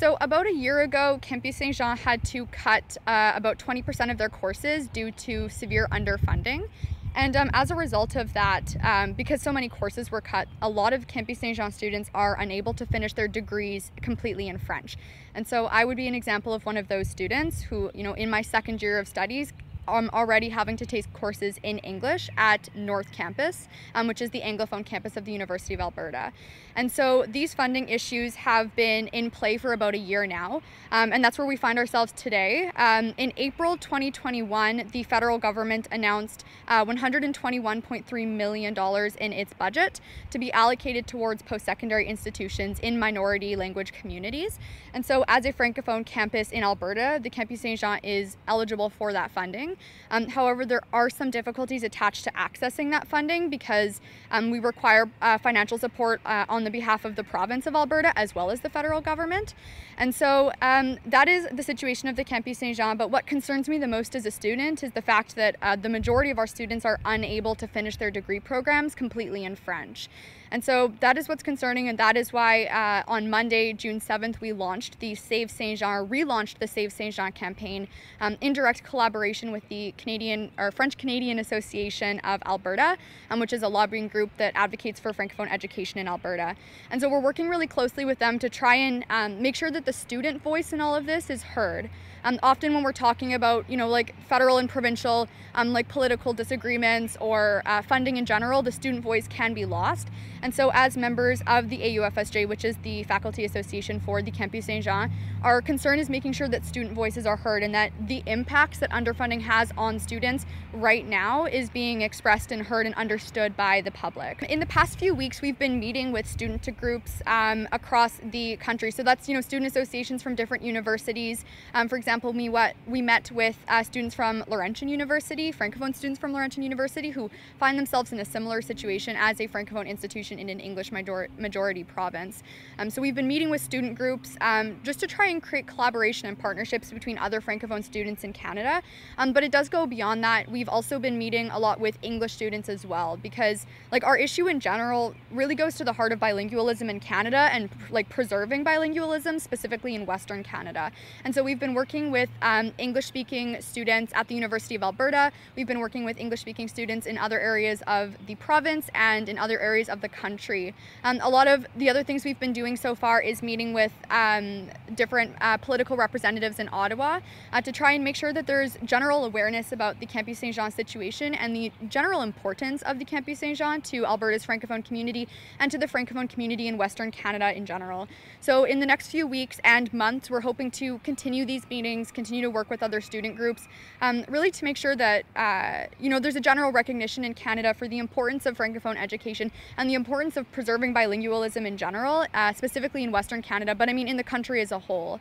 So, about a year ago, Campus Saint Jean had to cut uh, about 20% of their courses due to severe underfunding. And um, as a result of that, um, because so many courses were cut, a lot of Campus Saint Jean students are unable to finish their degrees completely in French. And so I would be an example of one of those students who, you know, in my second year of studies, I'm already having to take courses in English at North Campus, um, which is the Anglophone campus of the University of Alberta. And so these funding issues have been in play for about a year now, um, and that's where we find ourselves today. Um, in April 2021, the federal government announced uh, $121.3 million in its budget to be allocated towards post secondary institutions in minority language communities. And so, as a Francophone campus in Alberta, the Campus Saint Jean is eligible for that funding. Um, however, there are some difficulties attached to accessing that funding because um, we require uh, financial support uh, on the behalf of the province of Alberta as well as the federal government. And so um, that is the situation of the Campus Saint Jean. But what concerns me the most as a student is the fact that uh, the majority of our students are unable to finish their degree programs completely in French. And so that is what's concerning, and that is why uh, on Monday, June 7th, we launched the Save Saint Jean, relaunched the Save Saint Jean campaign um, in direct collaboration with the Canadian or French Canadian Association of Alberta, um, which is a lobbying group that advocates for Francophone education in Alberta. And so we're working really closely with them to try and um, make sure that the student voice in all of this is heard. Um, often when we're talking about, you know, like federal and provincial, um, like political disagreements or uh, funding in general, the student voice can be lost. And so as members of the AUFSJ, which is the faculty association for the Campus Saint-Jean, our concern is making sure that student voices are heard and that the impacts that underfunding has on students right now is being expressed and heard and understood by the public. In the past few weeks, we've been meeting with student groups um, across the country. So that's, you know, student associations from different universities. Um, for example, we, what, we met with uh, students from Laurentian University, Francophone students from Laurentian University, who find themselves in a similar situation as a Francophone institution in an English major majority province. Um, so we've been meeting with student groups um, just to try and create collaboration and partnerships between other Francophone students in Canada. Um, but it does go beyond that. We've also been meeting a lot with English students as well, because like our issue in general really goes to the heart of bilingualism in Canada and like preserving bilingualism, specifically in Western Canada. And so we've been working with um, English speaking students at the University of Alberta. We've been working with English speaking students in other areas of the province and in other areas of the country. Um, a lot of the other things we've been doing so far is meeting with um, different uh, political representatives in Ottawa uh, to try and make sure that there's general awareness about the Campus Saint Jean situation and the general importance of the Campus Saint Jean to Alberta's Francophone community and to the Francophone community in Western Canada in general. So, in the next few weeks and months, we're hoping to continue these meetings continue to work with other student groups, um, really to make sure that, uh, you know, there's a general recognition in Canada for the importance of Francophone education and the importance of preserving bilingualism in general, uh, specifically in Western Canada, but I mean in the country as a whole.